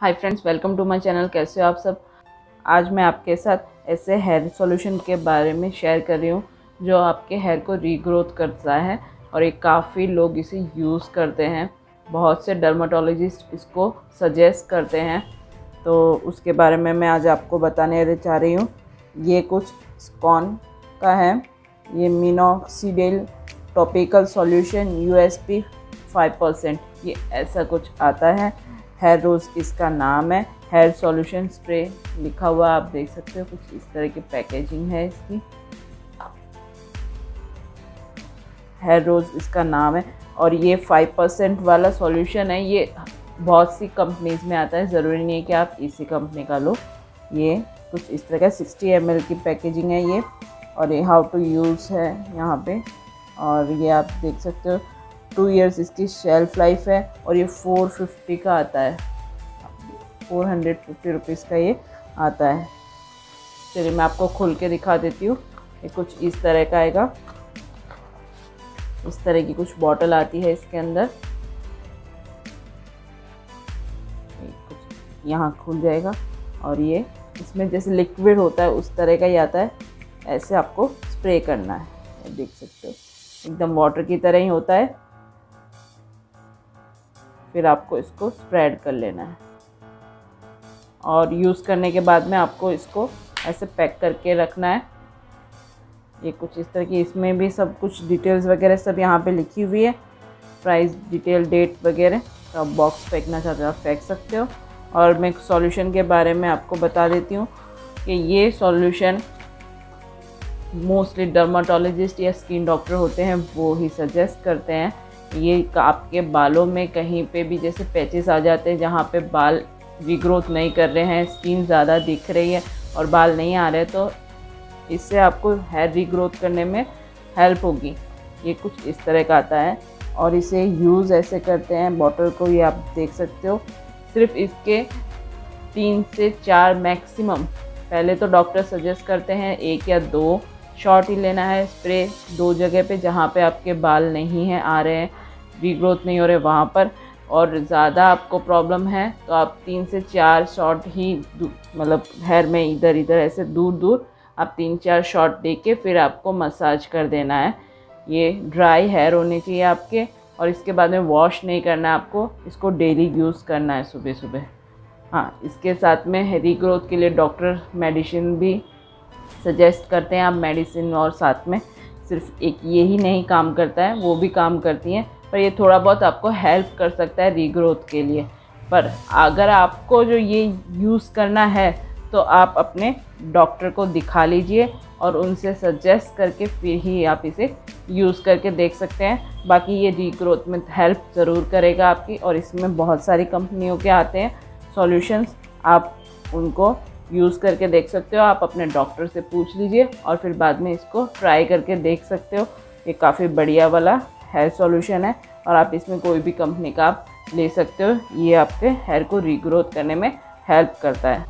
Hi friends, welcome to my channel. कैसे हो आप सब? आज मैं आपके साथ ऐसे हेयर सॉल्यूशन के बारे में शेयर कर रही हूँ, जो आपके हेयर को रीग्रोथ करता है और ये काफ़ी लोग इसे यूज़ करते हैं। बहुत से डर्माटोलॉजिस्ट इसको सजेस्ट करते हैं। तो उसके बारे में मैं आज आपको बताने चाह रही हूँ। ये कुछ स्कॉन का है। ये minoxidil topical solution five percent ये ऐसा कुछ आता है। हेयर रोज़ इसका नाम है हेयर सॉल्यूशन स्प्रे लिखा हुआ आप देख सकते हो, कुछ इस तरह की पैकेजिंग है इसकी। हेयर रोज़ इसका नाम है और ये फाइव परसेंट वाला सॉल्यूशन है। ये बहुत सी कंपनीज़ में आता है, ज़रूरी नहीं है कि आप इसी कंपनी का लो। ये कुछ इस तरह का सिक्सटी एमएल की पैकेजिंग है ये। और ये हाउ टू यूज़ है यहाँ पे। और ये आप देख सकते हो टू इयर्स इसकी शेल्फ लाइफ है और ये फोर फिफ्टी का आता है। फोर हंड्रेड फिफ्टी रुपीज़ का ये आता है। चलिए मैं आपको खुल के दिखा देती हूँ। ये कुछ इस तरह का आएगा। इस तरह की कुछ बॉटल आती है इसके अंदर। कुछ यहाँ खुल जाएगा और ये इसमें जैसे लिक्विड होता है उस तरह का ही आता है। ऐसे आपको स्प्रे करना है। देख सकते हो। एकदम वाटर की तरह ही होता है। फिर आपको इसको स्प्रेड कर लेना है। और यूज़ करने के बाद में आपको इसको ऐसे पैक करके रखना है। ये कुछ इस तरह की इसमें भी सब कुछ डिटेल्स वगैरह सब यहाँ पे लिखी हुई है। प्राइस डिटेल डेट वगैरह तो आप बॉक्स फेंकना चाहते हो आप फेंक सकते हो। और मैं सॉल्यूशन के बारे में आपको बता देती हूँ कि ये सॉल्यूशन मोस्टली डर्माटोलॉजिस्ट या स्किन डॉक्टर होते हैं, वो ही सजेस्ट करते हैं। ये आपके बालों में कहीं पे भी जैसे पैचेस आ जाते हैं जहाँ पे बाल रिग्रोथ नहीं कर रहे हैं स्किन ज़्यादा दिख रही है और बाल नहीं आ रहे तो इससे आपको हेयर रीग्रोथ करने में हेल्प होगी। ये कुछ इस तरह का आता है और इसे यूज़ ऐसे करते हैं बॉटल को ये आप देख सकते हो। सिर्फ़ इसके तीन से चार मैक्सिमम पहले तो डॉक्टर सजेस्ट करते हैं एक या दो शॉट ही लेना है स्प्रे दो जगह पे जहाँ पे आपके बाल नहीं हैं, आ रहे हैं रीग्रोथ नहीं हो रहे वहाँ पर। और ज़्यादा आपको प्रॉब्लम है तो आप तीन से चार शॉट ही मतलब हेयर में इधर इधर ऐसे दूर दूर आप तीन चार शॉट दे के फिर आपको मसाज कर देना है। ये ड्राई हेयर होने चाहिए आपके, और इसके बाद में वॉश नहीं करना आपको, इसको डेली यूज़ करना है सुबह सुबह। हाँ इसके साथ में हेरी ग्रोथ के लिए डॉक्टर मेडिसिन भी सजेस्ट करते हैं आप मेडिसिन और साथ में सिर्फ़ एक ये ही नहीं काम करता है, वो भी काम करती हैं, पर ये थोड़ा बहुत आपको हेल्प कर सकता है रीग्रोथ के लिए। पर अगर आपको जो ये यूज़ करना है तो आप अपने डॉक्टर को दिखा लीजिए और उनसे सजेस्ट करके फिर ही आप इसे यूज़ करके देख सकते हैं। बाकी ये रीग्रोथ में हेल्प ज़रूर करेगा आपकी और इसमें बहुत सारी कंपनियों के आते हैं। सॉल्यूशंस आप उनको यूज़ करके देख सकते हो। आप अपने डॉक्टर से पूछ लीजिए और फिर बाद में इसको ट्राई करके देख सकते हो। ये काफ़ी बढ़िया वाला हेयर सॉल्यूशन है और आप इसमें कोई भी कंपनी का आप ले सकते हो। ये आपके हेयर को रीग्रोथ करने में हेल्प करता है।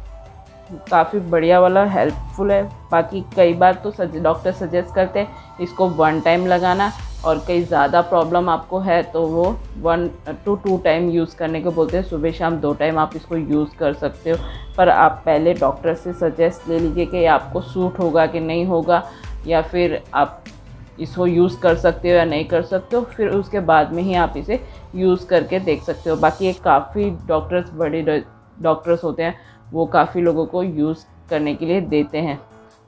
काफ़ी बढ़िया वाला हेल्पफुल है। बाकी कई बार तो सज, डॉक्टर सजेस्ट करते हैं, इसको वन टाइम लगाना और कई ज़्यादा प्रॉब्लम आपको है तो वो one to two time use करने को बोलते हैं। सुबह शाम दो टाइम आप इसको यूज़ कर सकते हो। पर आप पहले डॉक्टर से सजेस्ट ले लीजिए कि आपको सूट होगा कि नहीं होगा, या फिर आप इसको यूज़ कर सकते हो या नहीं कर सकते हो। फिर उसके बाद में ही आप इसे यूज़ करके देख सकते हो। बाकी एक काफ़ी डॉक्टर्स, बड़े डॉक्टर्स होते हैं, वो काफ़ी लोगों को यूज़ करने के लिए देते हैं।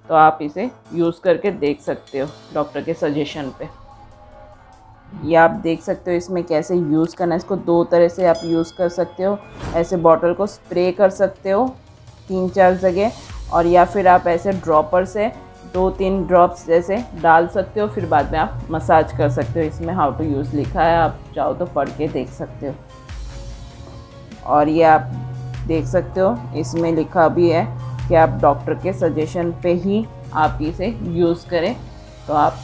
तो आप इसे यूज़ करके देख सकते हो डॉक्टर के सजेशन पे। ये आप देख सकते हो इसमें कैसे यूज़ करना है। इसको दो तरह से आप यूज़ कर सकते हो। ऐसे बॉटल को स्प्रे कर सकते हो तीन चार जगह। और या फिर आप ऐसे ड्रॉपर से दो तीन ड्रॉप्स जैसे डाल सकते हो। फिर बाद में आप मसाज कर सकते हो। इसमें हाउ टू यूज़ लिखा है। आप चाहो तो पढ़ के देख सकते हो। और ये आप देख सकते हो। इसमें लिखा भी है कि आप डॉक्टर के सजेशन पे ही आप इसे यूज़ करें। तो आप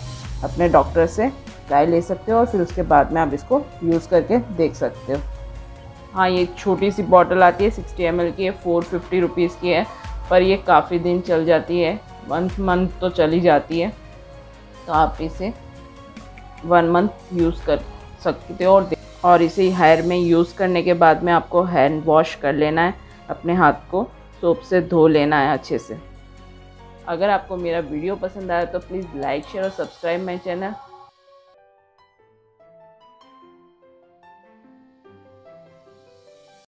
अपने डॉक्टर से राय ले सकते हो और फिर उसके बाद में आप इसको यूज़ करके देख सकते हो। हाँ ये छोटी सी बॉटल आती है सिक्सटी एम की है फोर फिफ्टी रुपीज़ की है, पर ये काफ़ी दिन चल जाती है वन मंथ तो चली जाती है। तो आप इसे वन मंथ यूज़ कर सकते हो और और इसे हेयर में यूज़ करने के बाद में आपको हैंड वॉश कर लेना है, अपने हाथ को सोप से धो लेना है अच्छे से। अगर आपको मेरा वीडियो पसंद आया तो प्लीज़ लाइक शेयर और सब्सक्राइब माई चैनल